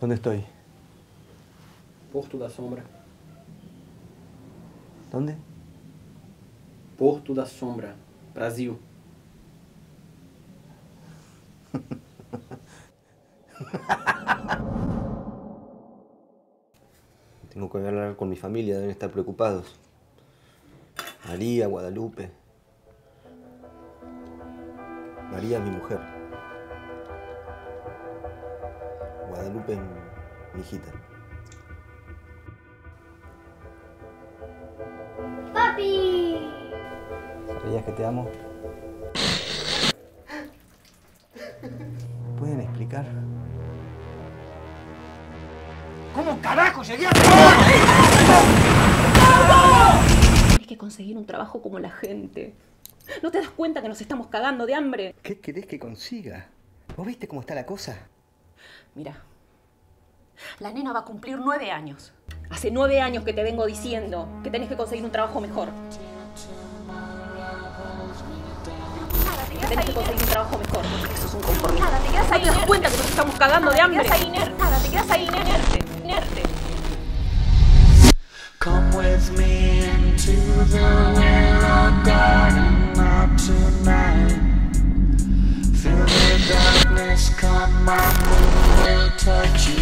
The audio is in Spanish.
¿Dónde estoy? Porto da Sombra. ¿Dónde? Porto da Sombra, Brasil. Tengo que hablar con mi familia, deben estar preocupados. María, Guadalupe. María es mi mujer. Guadalupe mi hijita. ¡Papi! ¿Sabías que te amo? ¿Pueden explicar? ¿Cómo carajo llegué a Tienes que conseguir un trabajo como la gente. ¿No te das cuenta que nos estamos cagando de hambre? ¿Qué querés que consiga? ¿Vos viste cómo está la cosa? Mira, la nena va a cumplir nueve años. Hace nueve años que te vengo diciendo que tenés que conseguir un trabajo mejor. Que tenés que conseguir un trabajo mejor. Eso es un conformismo. Nada, te quedas ahí ¿No te das inerte. cuenta que nos estamos cagando de hambre? Te quedas ahí inerte. Nada, te quedas ahí inerte. Inerte. Come with me into the garden, not tonight. Feel the darkness come, my moon will touch you.